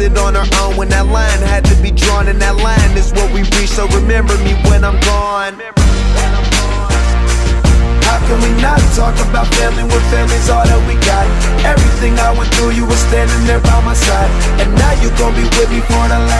It on our own when that line had to be drawn, and that line is what we reach. So remember me when I'm gone. How can we not talk about family when family's all that we got? Everything I went through, you were standing there by my side. And now you gon' be with me for the last